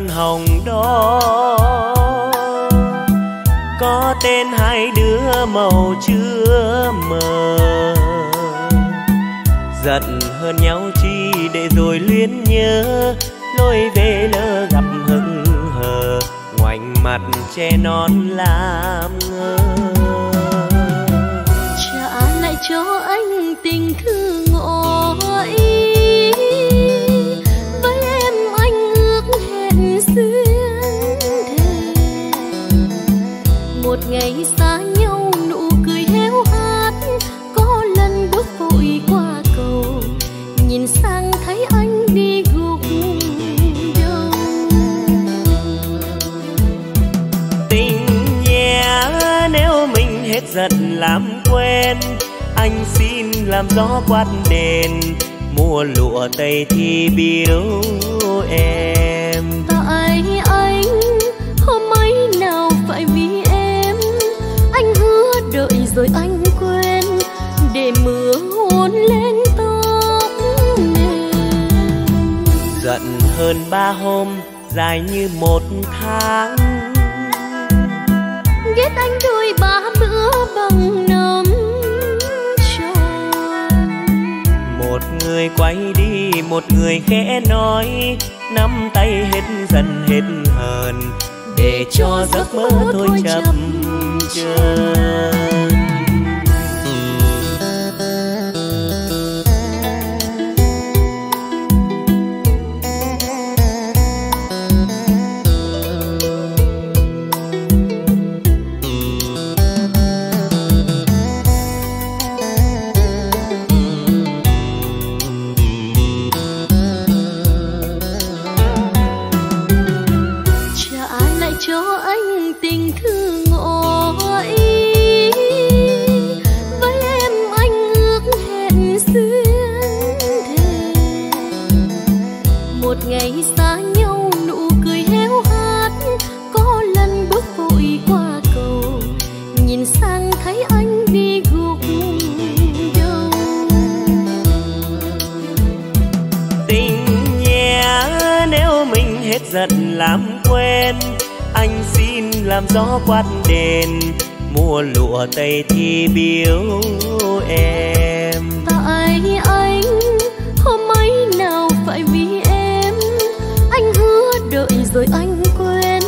căn hồng đó. Có tên hai đứa màu chưa mờ. Giận hơn nhau chi để rồi luyến nhớ. Lối về lỡ gặp hững hờ. Ngoảnh mặt che non làm ngơ. Trả lại cho hết giận làm quên anh xin làm gió quát đền mua lụa tây thì biếu em. Tại anh hôm ấy nào phải vì em? Anh hứa đợi rồi anh quên để mưa hôn lên tóc em. Giận hơn ba hôm dài như một tháng ghét anh đôi ba bữa bằng năm tròn. Một người quay đi một người khẽ nói nắm tay hết giận hết hờn để cho giấc mơ thôi chậm chân tây thì biếu em. Tại anh hôm ấy nào phải vì em? Anh hứa đợi rồi anh quên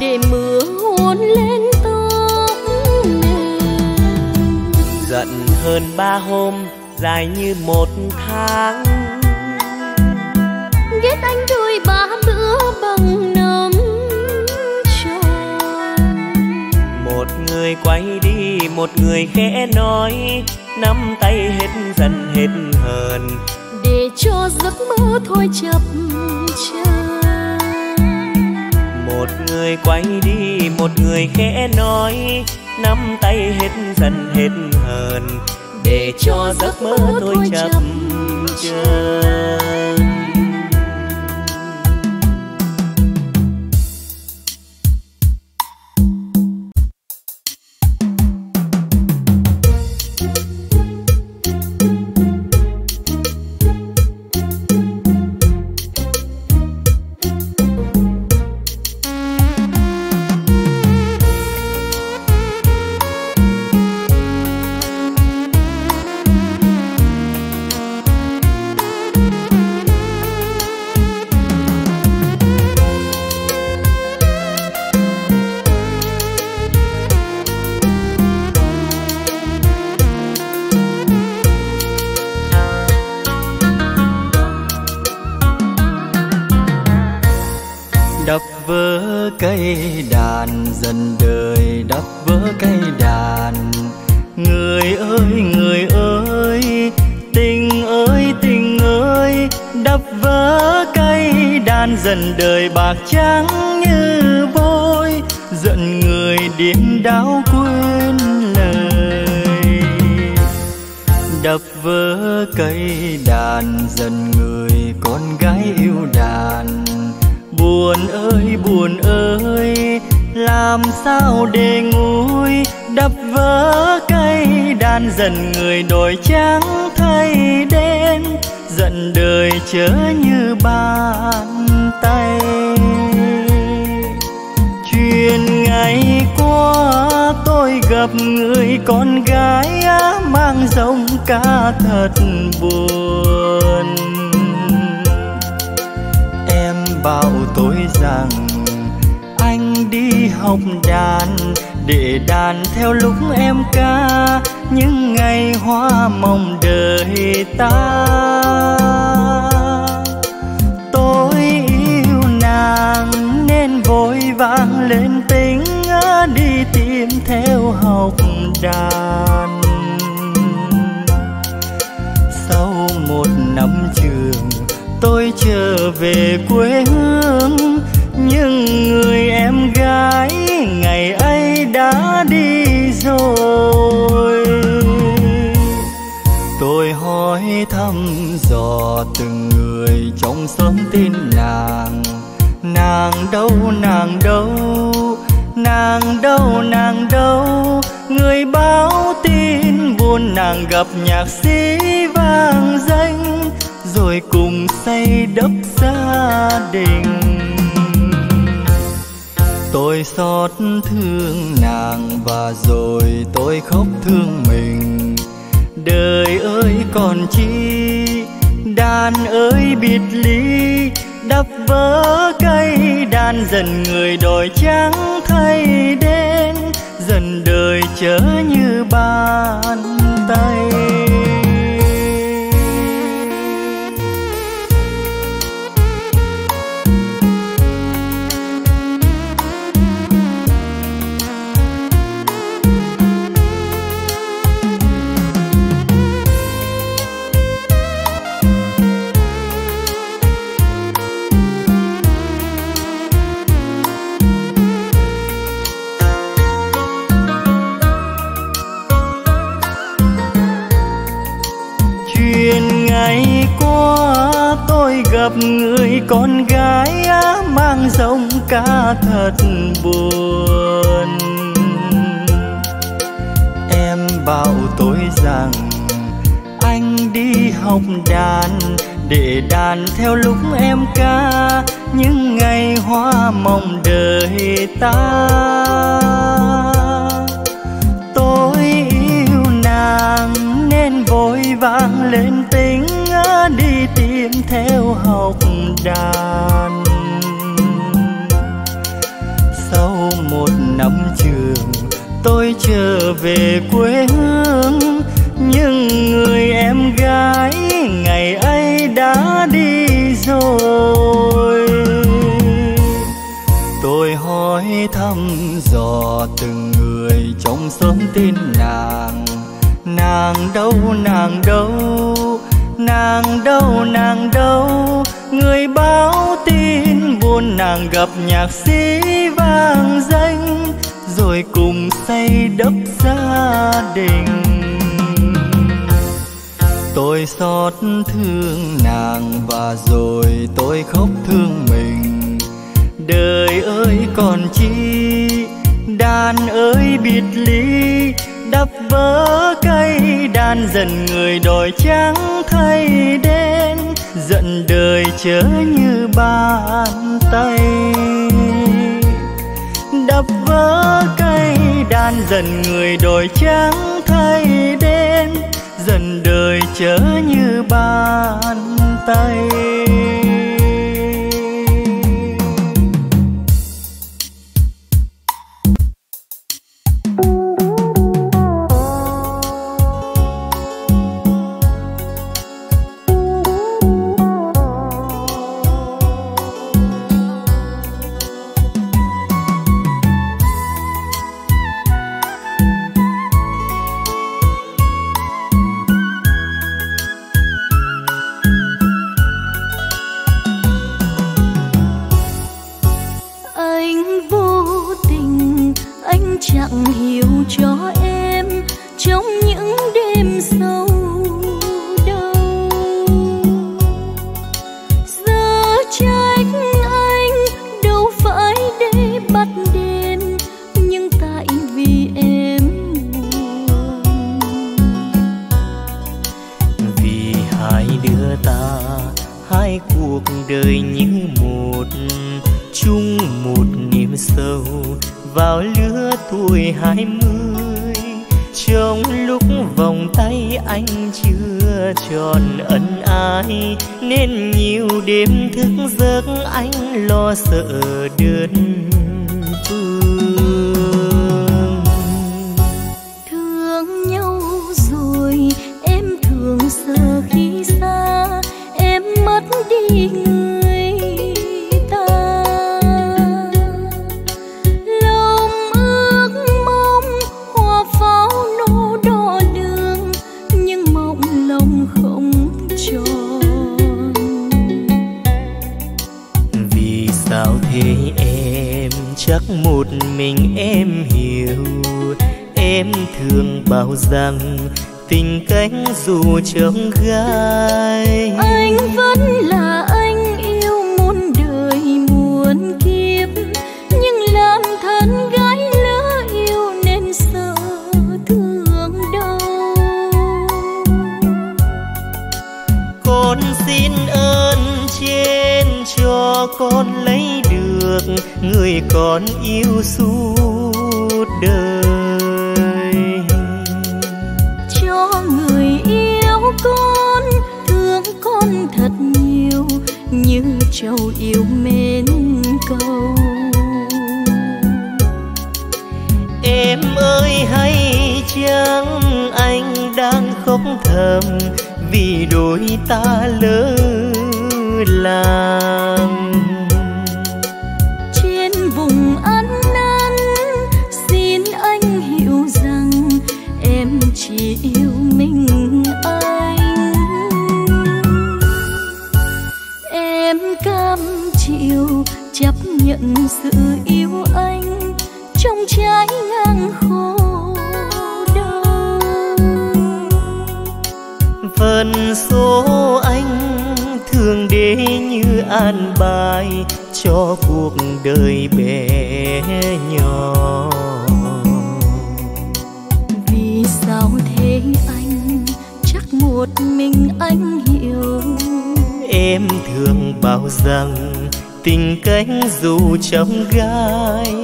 để mưa hôn lên tóc giận hơn ba hôm dài như một tháng. Ghét anh đôi người quay đi một người khẽ nói nắm tay hết giận hết hờn. Để cho giấc mơ thôi chập chờn. Một người quay đi một người khẽ nói nắm tay hết giận hết hờn. Để cho giấc mơ thôi chậm chân đàn, dần đời đập vỡ cây đàn. Người ơi người ơi, tình ơi tình ơi đập vỡ cây đàn. Dần đời bạc trắng như vôi giận người điên đau quên lời. Đập vỡ cây đàn, dần người con gái yêu đàn buồn ơi buồn ơi, làm sao để nguôi đập vỡ cây đàn dần người đổi trắng thay đen giận đời chớ như bàn tay. Chuyện ngày qua tôi gặp người con gái mang giọng ca thật buồn bao bảo tôi rằng anh đi học đàn, để đàn theo lúc em ca, những ngày hoa mong đời ta. Tôi yêu nàng nên vội vàng lên tính đi tìm theo học đàn. Sau một năm trường tôi trở về quê hương. Nhưng người em gái ngày ấy đã đi rồi. Tôi hỏi thăm dò từng người trong xóm tin nàng. Nàng đâu nàng đâu? Nàng đâu nàng đâu? Người báo tin buồn nàng gặp nhạc sĩ vang danh rồi cùng xây đắp gia đình. Tôi xót thương nàng và rồi tôi khóc thương mình. Đời ơi còn chi, đàn ơi biệt ly đập vỡ cây, đàn dần người đòi trắng thay đến dần đời chớ như ban. Con gái mang giọng ca thật buồn. Em bảo tôi rằng anh đi học đàn, để đàn theo lúc em ca, những ngày hoa mong đời ta. Tôi yêu nàng nên vội vàng lên tính đi tìm theo học đàn. Sau một năm trường, tôi trở về quê hương. Nhưng người em gái ngày ấy đã đi rồi. Tôi hỏi thăm dò từng người trong xóm tin nàng. Nàng đâu nàng đâu? Nàng đâu nàng đâu? Người báo tin buồn nàng gặp nhạc sĩ vang danh, rồi cùng xây đắp gia đình. Tôi xót thương nàng và rồi tôi khóc thương mình. Đời ơi còn chi, đàn ơi biệt ly đập vỡ cây, đàn dần người đổi trắng thay đen, giận đời chớ như bàn tay. Đập vỡ cây, đàn dần người đổi trắng thay đen dần đời chớ như bàn tay. hai cuộc đời như một, chung một niềm sâu vào lứa tuổi hai mươi, trong lúc vòng tay anh chưa tròn ân ái, nên nhiều đêm thức giấc anh lo sợ đơn rằng tình cánh dù trong gai. Anh vẫn người con yêu suốt đời. Cho người yêu con thương con thật nhiều như châu yêu mến câu em ơi hay chăng anh đang khóc thầm vì đôi ta lỡ làng nhận sự yêu anh trong trái ngang khổ đau. Phần số anh thường để như an bài cho cuộc đời bé nhỏ. Vì sao thế anh? Chắc một mình anh hiểu. Em thường bảo rằng tình cánh dù trong gai,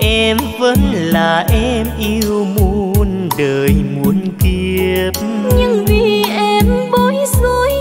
em vẫn là em yêu muôn đời muôn kiếp. Nhưng vì em bối rối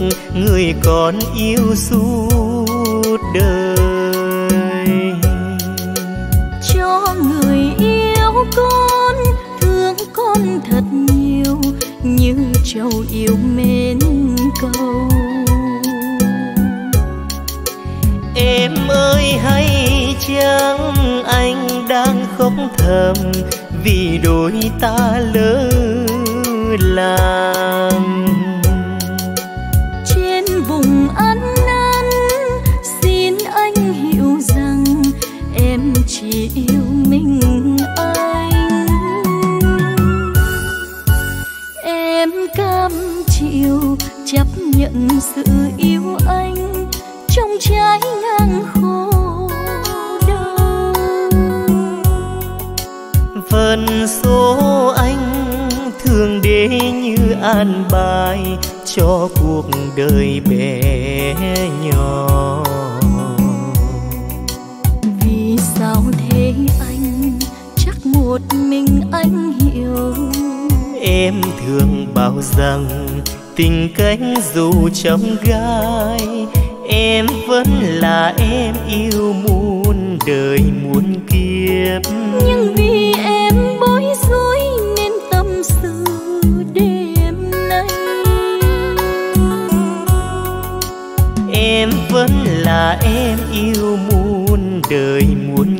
được người con yêu suốt đời. Cho người yêu con thương con thật nhiều như châu yêu mến câu em ơi hay chăng anh đang khóc thầm vì đôi ta lỡ làng nhận sự yêu anh trong trái ngang khổ đau. Phần số anh thường để như an bài cho cuộc đời bé nhỏ. Vì sao thế anh? Chắc một mình anh hiểu. Em thường bảo rằng tình cánh dù trong gai em vẫn là em yêu muôn đời muôn kiếp. Nhưng vì em bối rối nên tâm sự đêm nay. Em vẫn là em yêu muôn đời muôn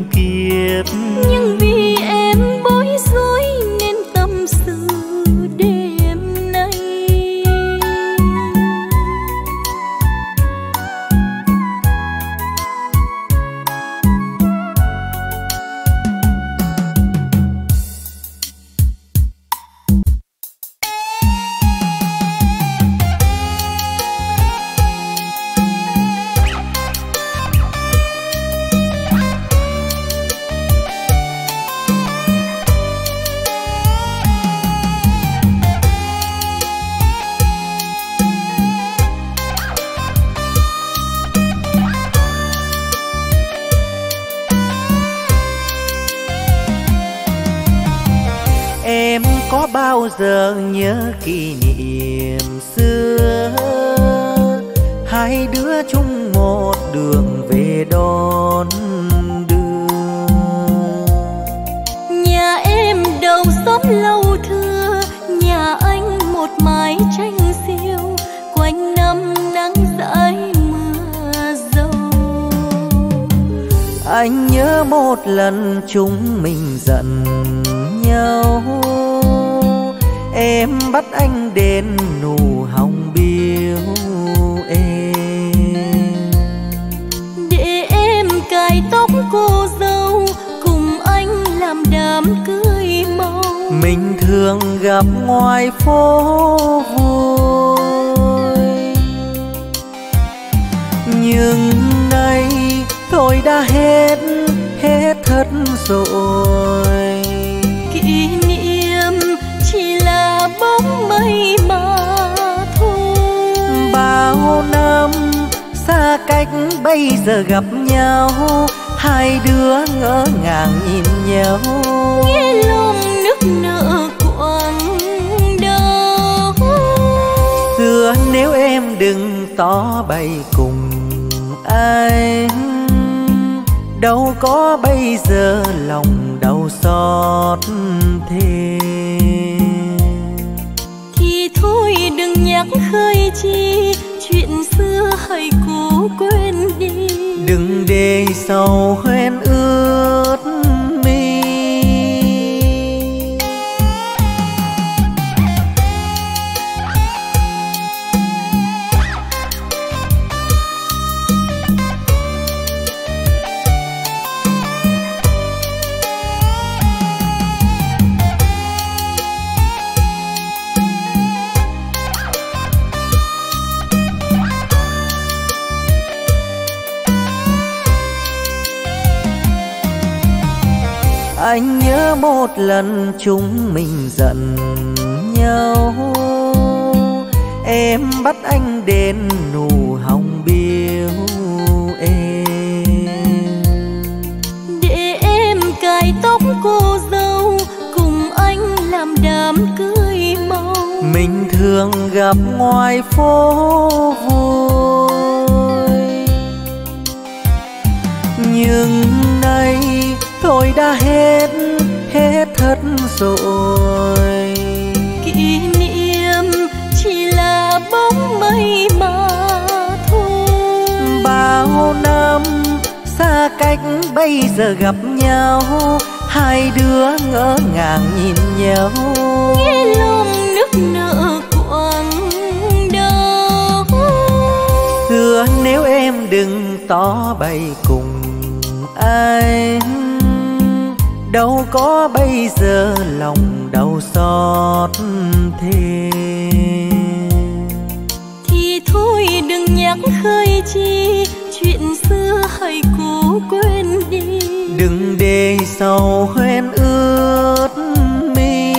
có bao giờ nhớ kỷ niệm xưa? Hai đứa chung một đường về đón đưa. Nhà em đầu xóm lâu thưa nhà anh một mái tranh siêu quanh năm nắng dãi mưa dâu anh nhớ một lần chúng mình giận nhau em bắt anh đến nụ hồng biếu em. Để em cài tóc cô dâu cùng anh làm đám cưới mau mình thường gặp ngoài phố vui. Nhưng nay thôi đã hết hết thất rồi xa cách bây giờ gặp nhau hai đứa ngỡ ngàng nhìn nhau. Nghe lòng nức nở quãng đời xưa nếu em đừng tỏ bày cùng anh đâu có bây giờ lòng đau xót thêm thì thôi đừng nhắc khơi chi chuyện xưa hãy cố quên đi. Đừng để sau hoen ương một lần chúng mình giận nhau. Em bắt anh đến nụ hồng biếu em để em cài tóc cô dâu cùng anh làm đám cưới mau mình thường gặp ngoài phố vui. Nhưng nay thôi đã hết hết thất rồi. Kỷ niệm chỉ là bóng mây mà thôi. Bao năm xa cách bây giờ gặp nhau hai đứa ngỡ ngàng nhìn nhau. Nghe lòng nức nở quãng đời xưa nếu em đừng tỏ bày cùng anh đâu có bây giờ lòng đau xót thêm thì thôi đừng nhắc khơi chi chuyện xưa hãy cố quên đi. Đừng để sầu hoen ướt mi.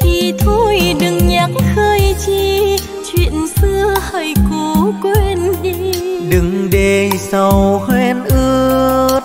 Thì thôi đừng nhắc khơi chi chuyện xưa hãy cố quên đi. Đừng để sầu hoen ướt